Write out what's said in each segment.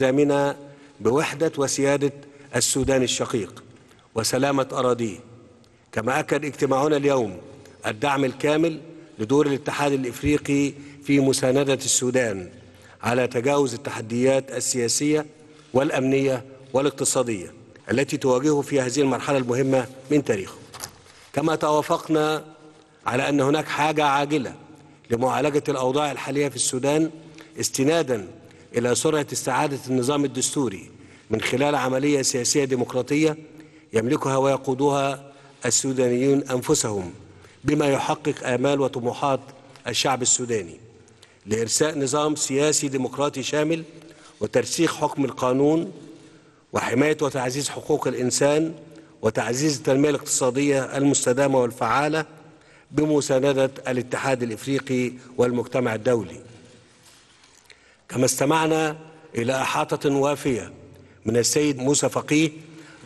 زامنا بوحدة وسيادة السودان الشقيق وسلامة أراضيه. كما أكد اجتماعنا اليوم الدعم الكامل لدور الاتحاد الإفريقي في مساندة السودان على تجاوز التحديات السياسية والأمنية والاقتصادية التي تواجهه في هذه المرحلة المهمة من تاريخه. كما توافقنا على أن هناك حاجة عاجلة لمعالجة الأوضاع الحالية في السودان استنادا إلى سرعة استعادة النظام الدستوري من خلال عملية سياسية ديمقراطية يملكها ويقودها السودانيون أنفسهم بما يحقق آمال وطموحات الشعب السوداني لإرساء نظام سياسي ديمقراطي شامل وترسيخ حكم القانون وحماية وتعزيز حقوق الإنسان وتعزيز التنمية الاقتصادية المستدامة والفعالة بمساندة الاتحاد الإفريقي والمجتمع الدولي. كما استمعنا إلى إحاطة وافية من السيد موسى فقيه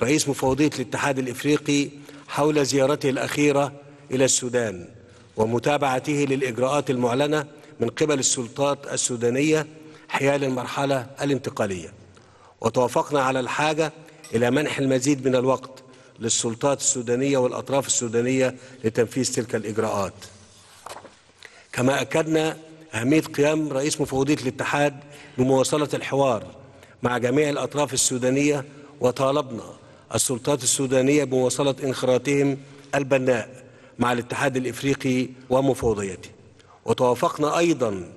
رئيس مفوضية الاتحاد الإفريقي حول زيارته الأخيرة إلى السودان ومتابعته للإجراءات المعلنة من قبل السلطات السودانية حيال المرحلة الانتقالية. وتوافقنا على الحاجة إلى منح المزيد من الوقت للسلطات السودانية والأطراف السودانية لتنفيذ تلك الإجراءات. كما أكدنا أهمية قيام رئيس مفوضية الاتحاد بمواصلة الحوار مع جميع الأطراف السودانية وطالبنا السلطات السودانية بمواصلة انخراطهم البناء مع الاتحاد الإفريقي ومفوضيته. وتوافقنا أيضا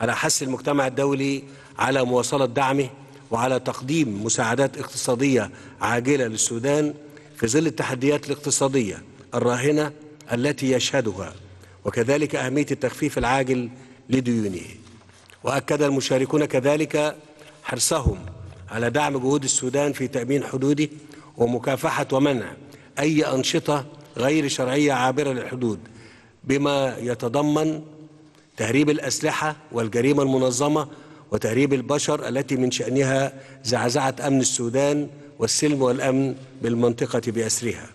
على حث المجتمع الدولي على مواصلة دعمه وعلى تقديم مساعدات اقتصادية عاجلة للسودان في ظل التحديات الاقتصادية الراهنة التي يشهدها. وكذلك أهمية التخفيف العاجل لديونه وأكد المشاركون كذلك حرصهم على دعم جهود السودان في تأمين حدوده ومكافحة ومنع أي أنشطة غير شرعية عابرة للحدود بما يتضمن تهريب الأسلحة والجريمة المنظمة وتهريب البشر التي من شأنها زعزعة أمن السودان والسلم والأمن بالمنطقة بأسرها.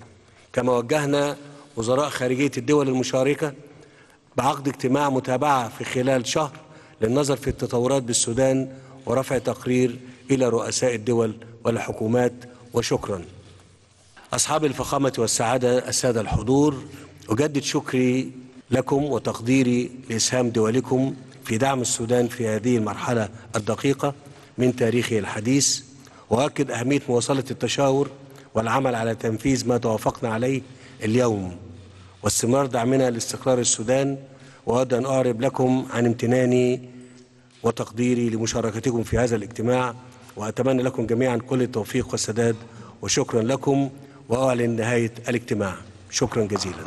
كما وجهنا وزراء خارجية الدول المشاركة بعقد اجتماع متابعة في خلال شهر للنظر في التطورات بالسودان ورفع تقرير إلى رؤساء الدول والحكومات وشكرا. أصحاب الفخامة والسعادة السادة الحضور أجدد شكري لكم وتقديري لإسهام دولكم في دعم السودان في هذه المرحلة الدقيقة من تاريخه الحديث. وأكد أهمية مواصلة التشاور والعمل على تنفيذ ما توافقنا عليه اليوم. واستمرار دعمنا لاستقرار السودان وأود أن أعرب لكم عن امتناني وتقديري لمشاركتكم في هذا الاجتماع وأتمنى لكم جميعا كل التوفيق والسداد وشكرا لكم وأعلن نهاية الاجتماع. شكرا جزيلا.